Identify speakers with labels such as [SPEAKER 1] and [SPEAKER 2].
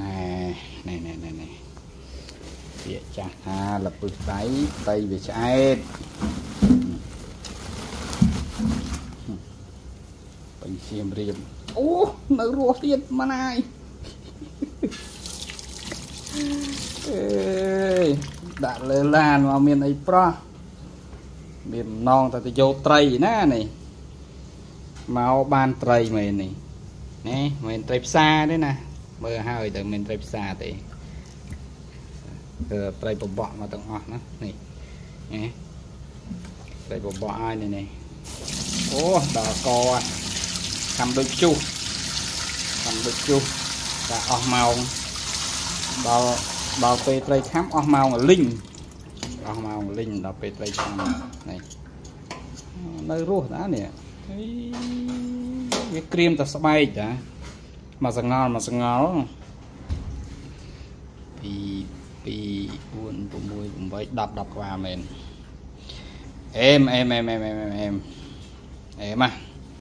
[SPEAKER 1] ណែណែណែណែណែពាក្យចាស់ថាលពឹសដៃដីវាឆ្អែតពេញសៀមរាបអូនៅរស់ទៀតម៉ាណាយអេដាក់លើឡានមកមានអីប្រោះមានម្នងតែទៅយកត្រីណានេះមកបានត្រីមែននេះនេះមិនត្រីផ្សារទេណា មើលហើយទៅមិនត្រីផ្សារទេគឺត្រីបបក់មកទាំងអស់ណានេះនេះត្រីបបក់ហើយនេះនេះអូដល់កខំដូចជុះខំដូចជុះតែអស់ម៉ោងដល់ដល់ពេលត្រីខំអស់ម៉ោងលីងអស់ម៉ោងលីងដល់ពេលត្រីខំនេះនៅរស់ណានេះវាក្រៀមតែស្បែកតា មកសង្ងល់មកសង្ងល់ពី2 4 6 8 10 10ក្បាលមែនអេមអេមអេមអេមអេមអេមអេមណា